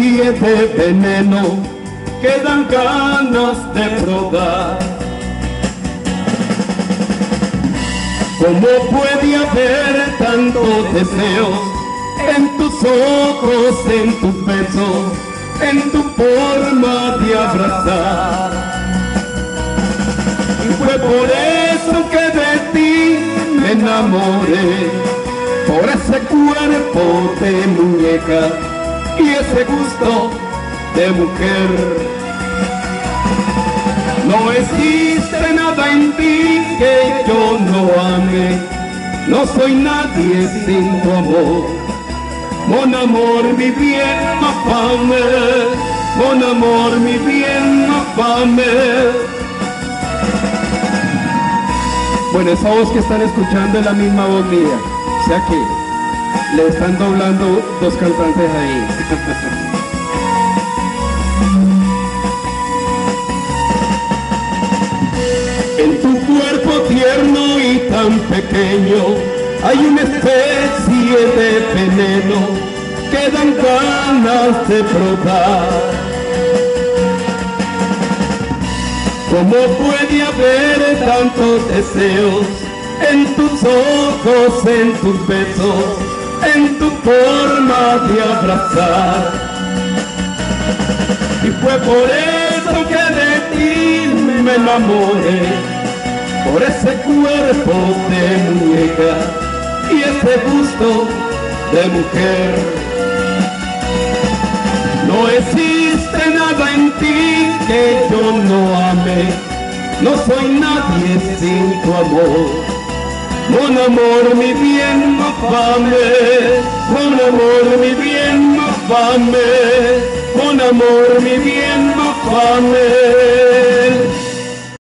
especie de veneno que dan ganas de probar. ¿Cómo puede haber tanto deseo en tus ojos, en tu peso, en tu forma de abrazar? Y fue por eso que de ti me enamoré, por ese cuerpo de muñeca y ese gusto de mujer. No existe nada en ti que yo no ame, no soy nadie sin tu amor. Mon amor, mi bien, ma femme, mon amor, mi bien, ma femme. Bueno, esa voz que están escuchando es la misma voz mía, o sea que le están doblando dos cantantes ahí. En tu cuerpo tierno y tan pequeño hay una especie de veneno que dan ganas de probar. ¿Cómo puede haber tantos deseos en tus ojos, en tus besos, en tu forma de abrazar? Y fue por eso que de ti me enamoré, por ese cuerpo de muñeca y ese gusto de mujer. No existe nada en ti que yo no ame, no soy nadie sin tu amor. Mon amor, mi bien, ma fame, mon amor, mi bien, ma fame, mon amor, mi bien, ma fame.